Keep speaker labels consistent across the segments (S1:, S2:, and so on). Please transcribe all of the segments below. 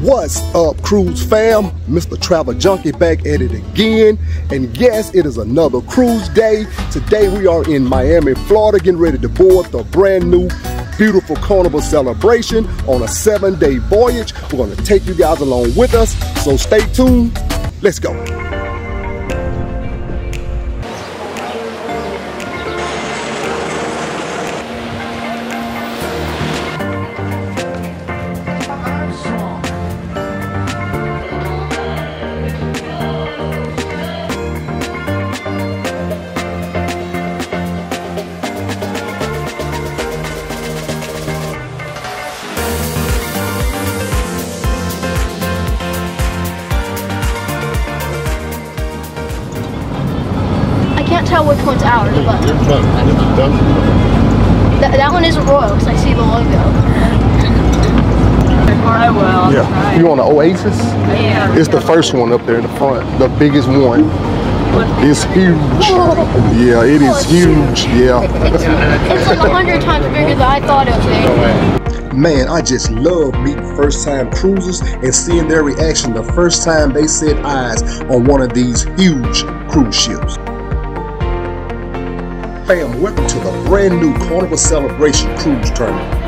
S1: What's up, cruise fam? Mr. Travel Junkie back at it again. And yes, it is another cruise day. Today we are in Miami, Florida, getting ready to board the brand new beautiful carnival celebration on a seven day voyage. We're gonna take you guys along with us. So stay tuned. Let's go.
S2: One's ours, but
S1: You're fun.
S2: th- that one isn't royal because I see the logo.
S3: I will.
S1: Yeah. You want an Oasis?
S3: Yeah.
S1: It's the first one up there in the front, the biggest one. It's huge. Yeah, it is oh, huge. Yeah.
S2: It's like a hundred times bigger than I thought it would be.
S1: Man, I just love meeting first time cruisers and seeing their reaction the first time they set eyes on one of these huge cruise ships. Fam, welcome to the brand new Carnival Celebration Cruise Terminal.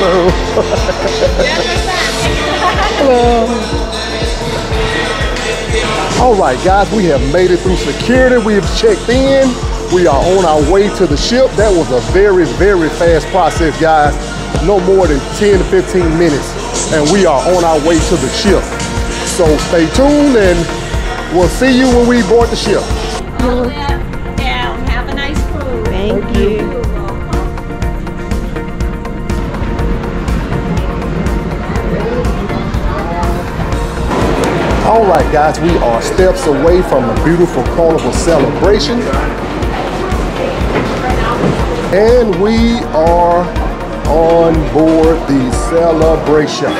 S3: All
S1: right, guys, we have made it through security. We have checked in. We are on our way to the ship. That was a very, very fast process, guys. No more than 10 to 15 minutes, and we are on our way to the ship. So stay tuned, and we'll see you when we board the ship.
S3: Yeah, have a nice cruise. Thank you.
S1: All right, guys, we are steps away from a beautiful carnival celebration. And we are on board the celebration.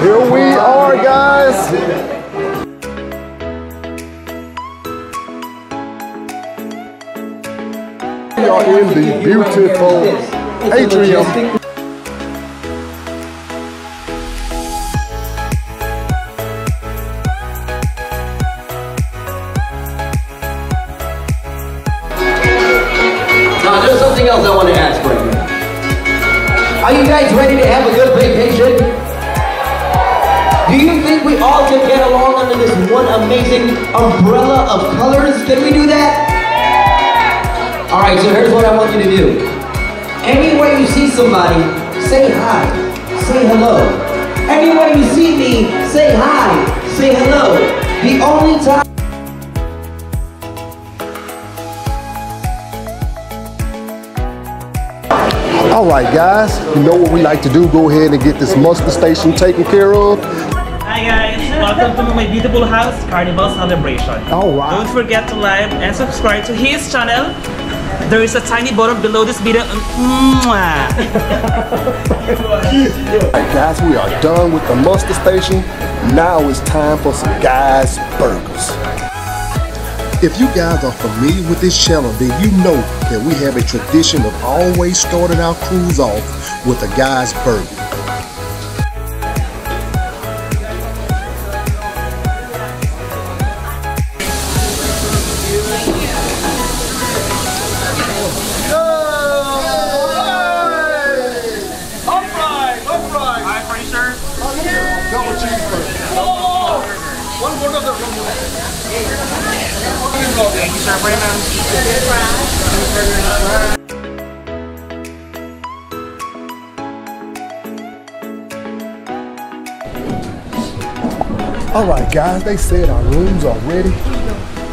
S1: Here we are, guys. We are in the beautiful atrium.
S4: Else I want to ask right now. Are you guys ready to have a good vacation? Do you think we all can get along under this one amazing umbrella of colors? Can we do that? All right, so here's what I want you to do. Anywhere you see somebody, say hi, say hello. Anywhere you see me, say hi, say hello. The only time
S1: All right, guys, you know what we like to do? Go ahead and get this muster station taken care of.
S5: Hi guys, welcome to my beautiful house, Carnival Celebration.
S1: All right.
S5: Don't forget to like and subscribe to his channel. There is a tiny button below this video. Um, mwah.
S1: All right, guys, we are done with the muster station. Now it's time for some guys burgers. If you guys are familiar with this channel, then you know that we have a tradition of always starting our cruise off with a guy's burger. All right, guys, they said our rooms are ready.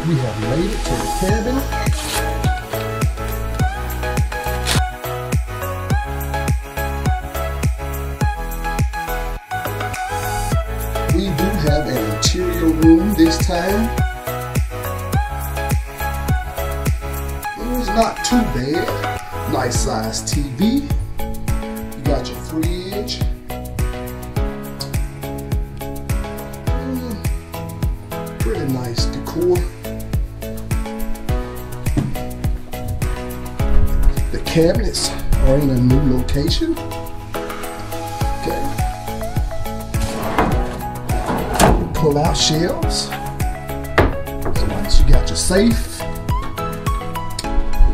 S1: We have made it to the cabin. Nice size TV. You got your fridge. Mm, pretty nice decor. The cabinets are in a new location. Okay. Pull out shelves. So you got your safe.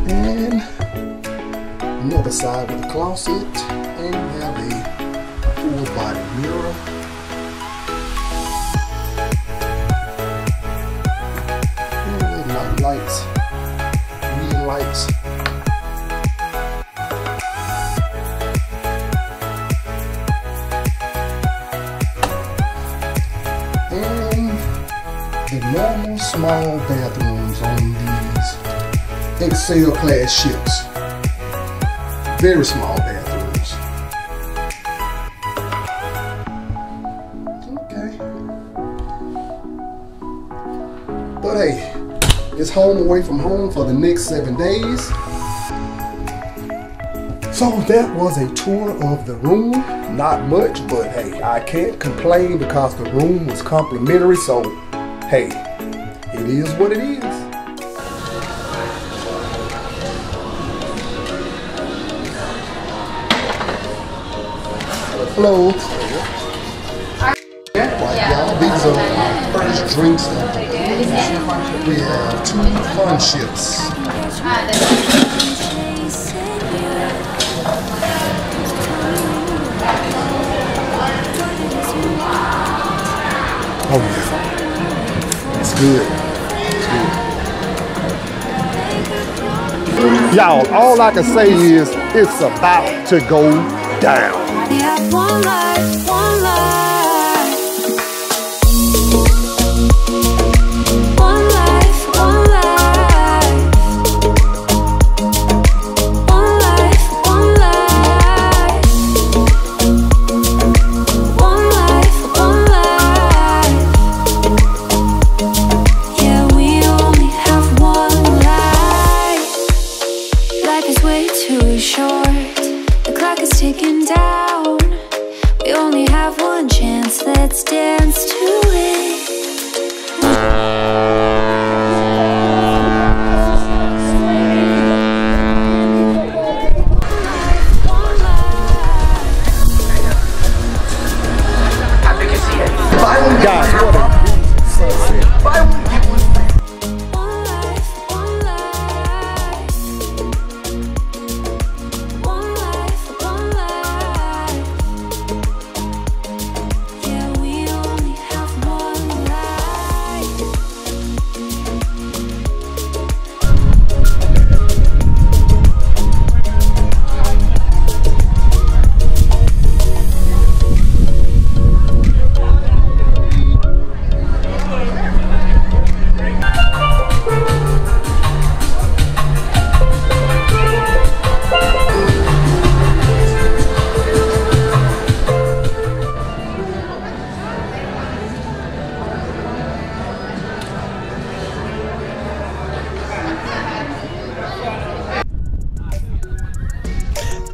S1: And another side with a closet. And you have a full body mirror. And light lights, reading lights. And the normal small these Excel class ships. Very small bathrooms. Okay. But hey, it's home away from home for the next seven days. So that was a tour of the room. Not much, but hey, I can't complain because the room was complimentary. So hey, it is what it is. Hello. Y'all, these are first drinks. We have two fun ships. Oh yeah. It's good. It's good. Y'all, all I can say is it's about to go down.
S6: We have one life, one life.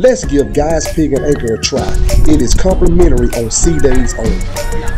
S6: Let's
S1: give Guys Pig and Anchor a try. It is complimentary on sea days only.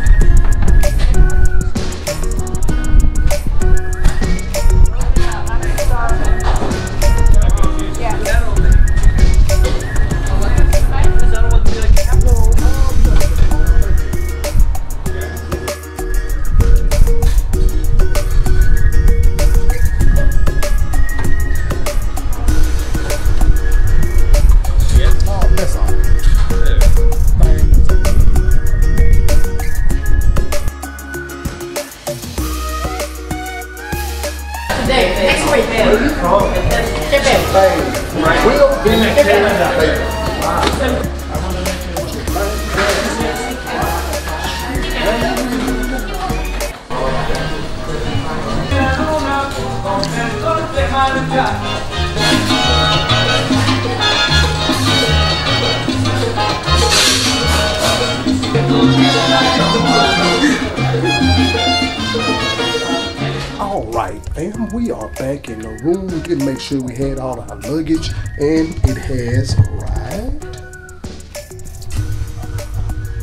S1: All right, and we are back in the room. We did make sure we had all our luggage, and it has arrived.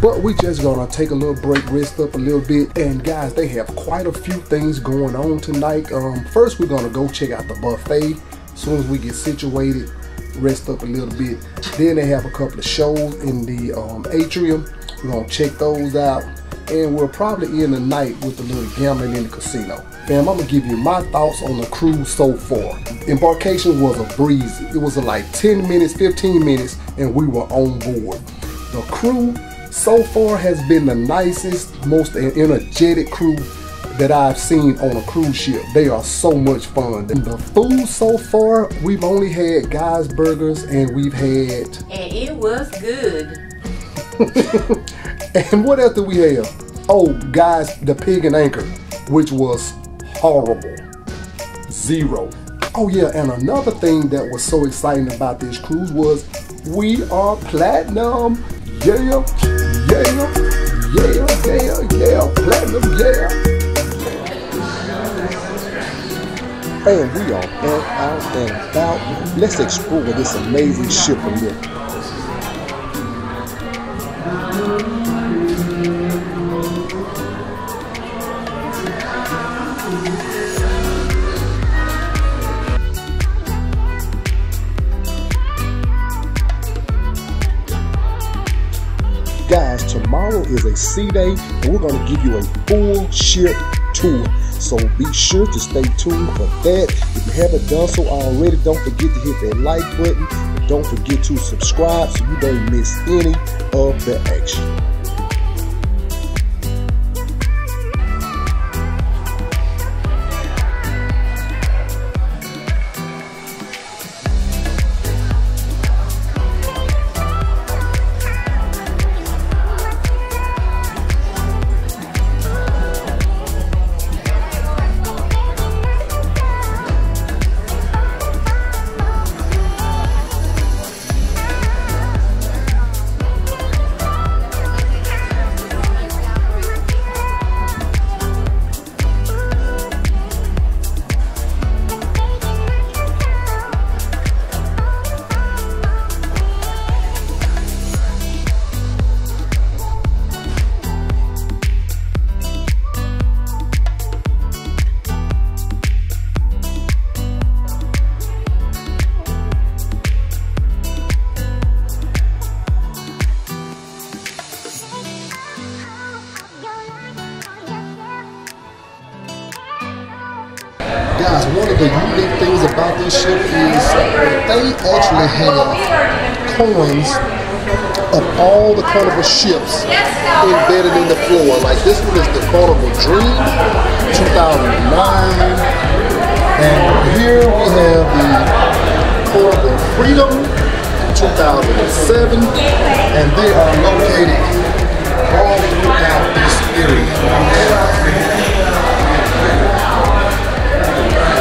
S1: But we just gonna take a little break, rest up a little bit, and guys, they have quite a few things going on tonight. Um, first, we're gonna go check out the buffet. As soon as we get situated, rest up a little bit. Then they have a couple of shows in the um, atrium. We're gonna check those out, and we'll probably end the night with a little gambling in the casino. Fam, I'm gonna give you my thoughts on the cruise so far. Embarkation was a breeze. It was like 10 minutes, 15 minutes, and we were on board. The crew so far has been the nicest, most energetic crew that I've seen on a cruise ship. They are so much fun. And the food so far, we've only had Guys Burgers and we've had...
S3: And it was good.
S1: and what else did we have? Oh, guys, the Pig and Anchor, which was horrible. Zero. Oh yeah, and another thing that was so exciting about this cruise was we are platinum. Yeah, yeah, yeah, yeah, yeah, platinum, yeah. And we are out and about. Let's explore this amazing ship a little. A sea day and we're going to give you a full ship tour. So be sure to stay tuned for that. If you haven't done so already, don't forget to hit that like button. Don't forget to subscribe so you don't miss any of the action. They actually have coins of all the Carnival ships embedded in the floor. Like this one is the Carnival Dream 2009. And here we have the Carnival Freedom 2007. And they are located all throughout this area.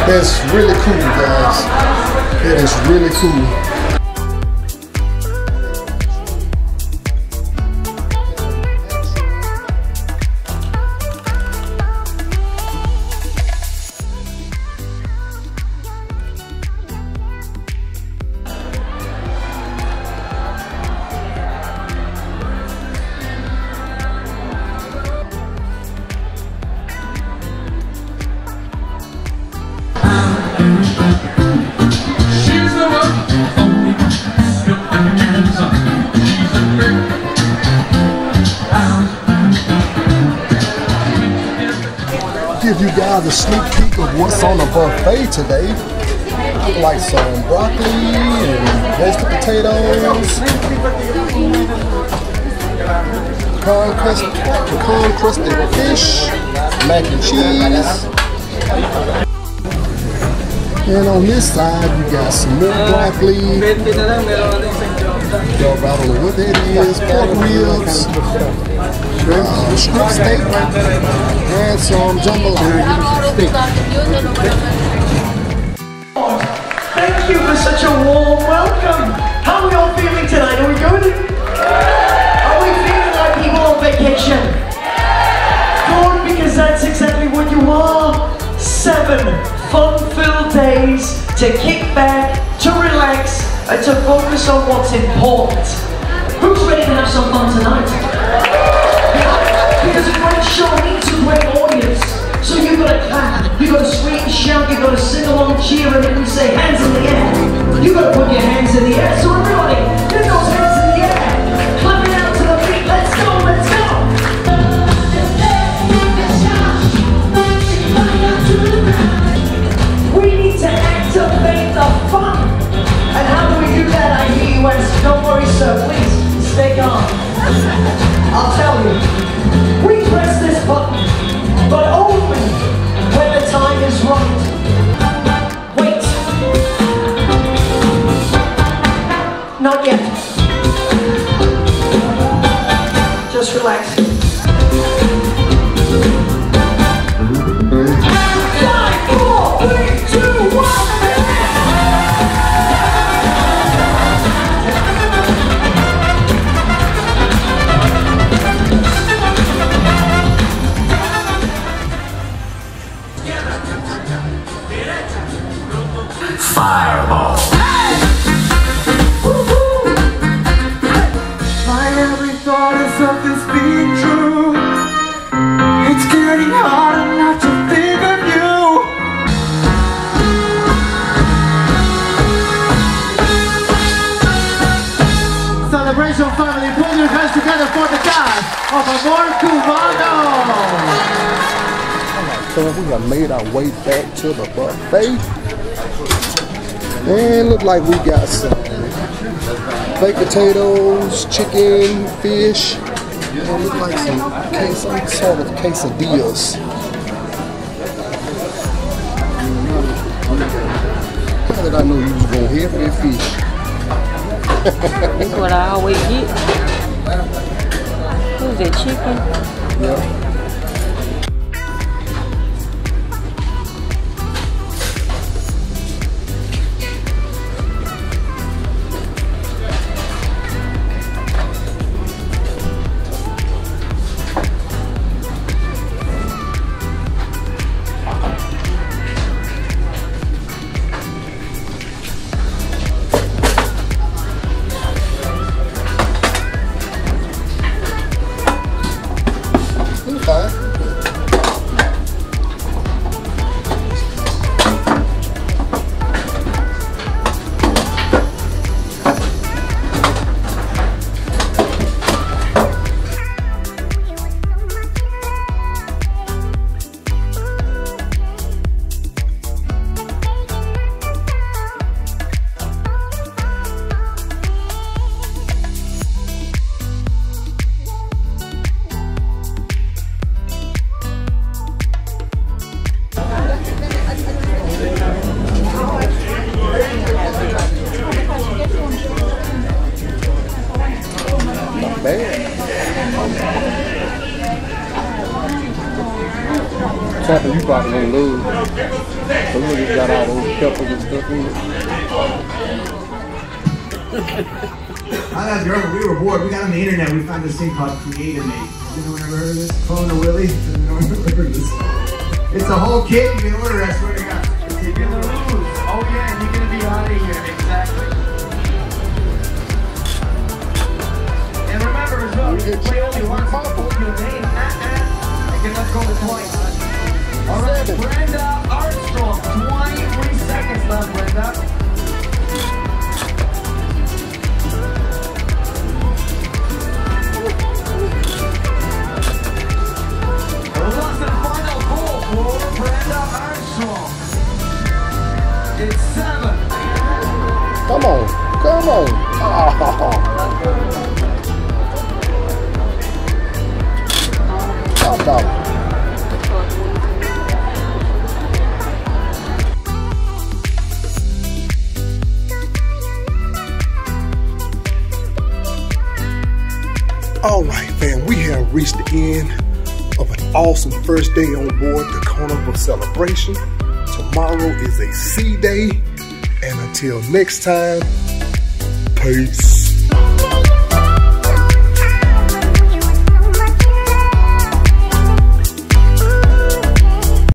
S1: That's really cool, guys. That is really cool. A sneak peek of what's on the buffet today. I Like some broccoli and roasted potatoes, pecan crusted, pecan crusted fish, mac and cheese. And on this side, you got some more broccoli. Y'all, don't know what that is. Pork ribs, uh, strip steak, and some jambalaya.
S7: Thank you for such a warm welcome. How are we all feeling tonight? Are we good? Are we feeling like people on vacation? Good, because that's exactly what you are. Seven fun-filled days to kick back, to relax, and to focus on what's important. Who's ready to have some fun tonight? Because a great show needs a great audience. So you've got to clap, you've got to scream, shout, you've got to sing along, cheer, and say hands in the air. You've got to put your hands in the air. So everybody, get those hands
S8: My every thought is of this being true. It's getting harder not to think of you. Celebration family, put your hands together for the cast of Amor Cubano.
S1: Oh so we have made our way back to the buffet. And look like we got some baked potatoes, chicken, fish. And look like some, ca- some sort of quesadillas. How did I know you was gonna hear for that fish?
S9: That's what I always get. Who's that chicken?
S1: Yeah.
S8: The internet. We found this thing called Creative Mate. You know, ever heard of this? Clone of Willie? No one ever heard of this? It's a whole kit you can order. I swear to God. You're gonna lose. Oh yeah, and you're gonna be out of here. Exactly. And remember as well, you can play only once. Put your name at at. And get let's go to twice. All right, Brenda Armstrong. 23 seconds left, Brenda.
S1: Come on, come on. Oh. Top dollar. All right, fam, we have reached the end of an awesome first day on board the Carnival celebration. Tomorrow is a sea day, and until next time, peace.